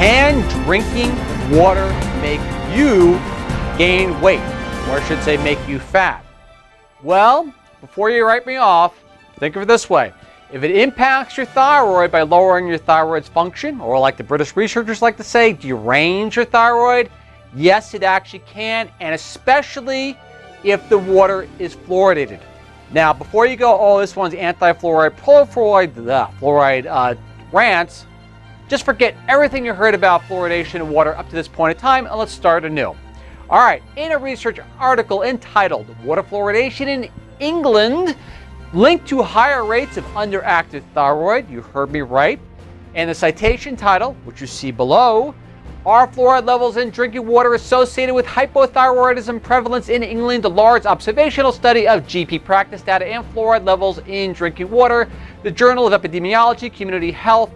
Can drinking water make you gain weight? Or I should say, make you fat? Well, before you write me off, think of it this way. If it impacts your thyroid by lowering your thyroid's function, or like the British researchers like to say, derange your thyroid, yes, it actually can, and especially if the water is fluoridated. Now, before you go, oh, this one's anti-fluoride, pro-fluoride, the fluoride uh, rants, just forget everything you heard about fluoridation in water up to this point in time, and let's start anew. All right, in a research article entitled Water Fluoridation in England, linked to higher rates of underactive thyroid, you heard me right, and the citation title, which you see below, are fluoride levels in drinking water associated with hypothyroidism prevalence in England? A large observational study of GP practice data and fluoride levels in drinking water. The Journal of Epidemiology, Community Health,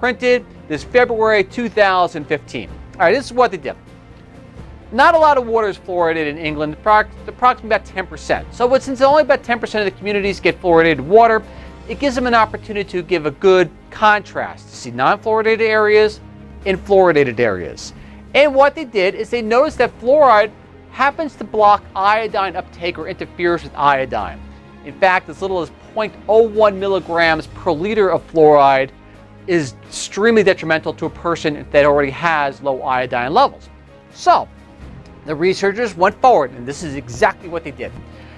printed this February 2015. All right, this is what they did. Not a lot of water is fluoridated in England, approximately about 10%. So since only about 10% of the communities get fluoridated water, it gives them an opportunity to give a good contrast to see non-fluoridated areas in fluoridated areas. And what they did is they noticed that fluoride happens to block iodine uptake or interferes with iodine. In fact, as little as 0.01 milligrams per liter of fluoride is extremely detrimental to a person that already has low iodine levels. So, the researchers went forward, and this is exactly what they did.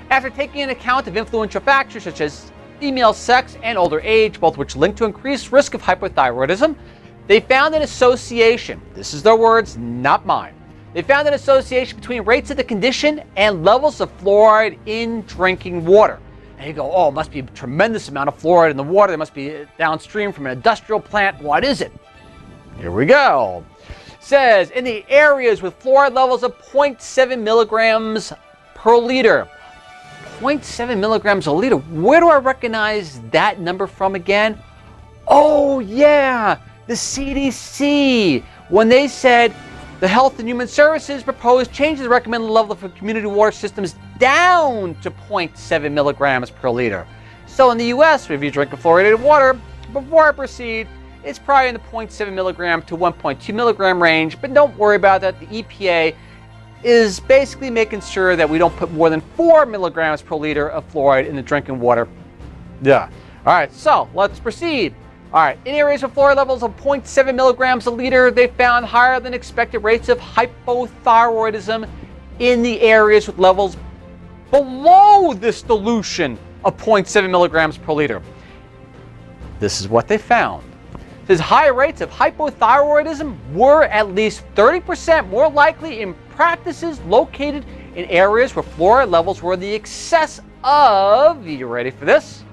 After taking into account of influential factors such as female sex and older age, both which link to increased risk of hypothyroidism, they found an association, this is their words, not mine. They found an association between rates of the condition and levels of fluoride in drinking water. And you go, oh, it must be a tremendous amount of fluoride in the water. There must be downstream from an industrial plant. What is it? Here we go. Says in the areas with fluoride levels of 0.7 milligrams per liter. 0.7 milligrams a liter. Where do I recognize that number from again? Oh, yeah the CDC, when they said the Health and Human Services proposed changes the recommended level for community water systems down to 0.7 milligrams per liter. So in the US, if you drink fluoridated water, before I proceed, it's probably in the 0.7 milligram to 1.2 milligram range, but don't worry about that. The EPA is basically making sure that we don't put more than 4 milligrams per liter of fluoride in the drinking water. Yeah. All right, so let's proceed. All right, in areas with fluoride levels of 0.7 milligrams a liter, they found higher than expected rates of hypothyroidism in the areas with levels below this dilution of 0.7 milligrams per liter. This is what they found. It says higher rates of hypothyroidism were at least 30% more likely in practices located in areas where fluoride levels were the excess of, you ready for this?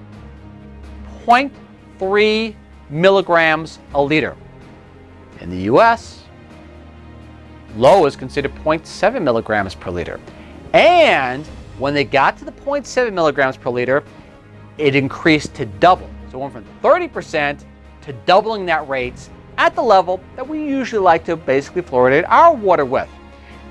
0.3 milligrams a liter. In the US, low is considered 0.7 milligrams per liter. And when they got to the 0.7 milligrams per liter, it increased to double. So it went from 30% to doubling that rate at the level that we usually like to basically fluoridate our water with.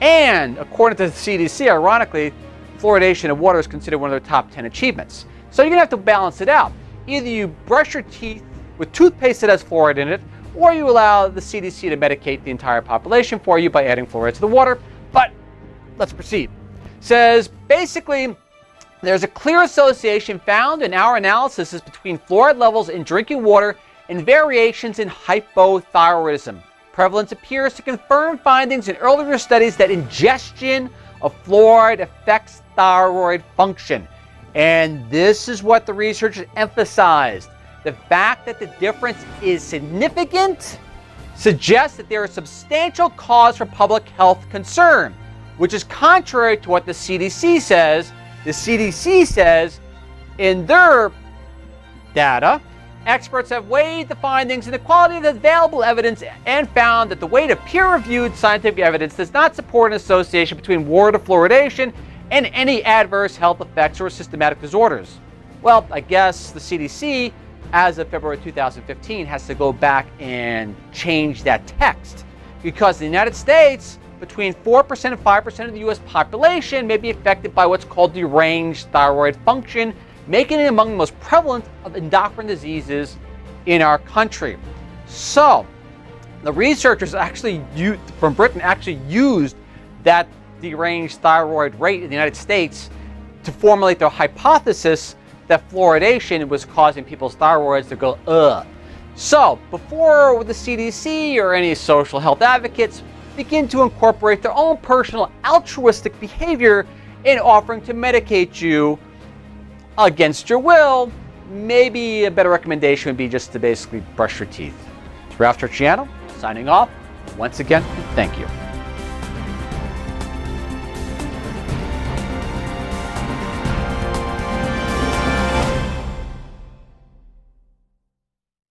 And according to the CDC, ironically, fluoridation of water is considered one of their top 10 achievements. So you're gonna have to balance it out. Either you brush your teeth with toothpaste that has fluoride in it, or you allow the CDC to medicate the entire population for you by adding fluoride to the water. But let's proceed. Says basically, there's a clear association found in our analysis between fluoride levels in drinking water and variations in hypothyroidism. Prevalence appears to confirm findings in earlier studies that ingestion of fluoride affects thyroid function. And this is what the researchers emphasized. The fact that the difference is significant suggests that there is substantial cause for public health concern, which is contrary to what the CDC says. The CDC says in their data, experts have weighed the findings and the quality of the available evidence and found that the weight of peer-reviewed scientific evidence does not support an association between water fluoridation and any adverse health effects or systematic disorders. Well, I guess the CDC as of February 2015, has to go back and change that text. Because the United States, between 4% and 5% of the US population may be affected by what's called deranged thyroid function, making it among the most prevalent of endocrine diseases in our country. So, The researchers actually used, from Britain actually used that deranged thyroid rate in the United States to formulate their hypothesis that fluoridation was causing people's thyroids to go ugh. So, before the CDC or any social health advocates begin to incorporate their own personal altruistic behavior in offering to medicate you against your will, maybe a better recommendation would be just to basically brush your teeth. It's Ralph Turchiano signing off. Once again, thank you.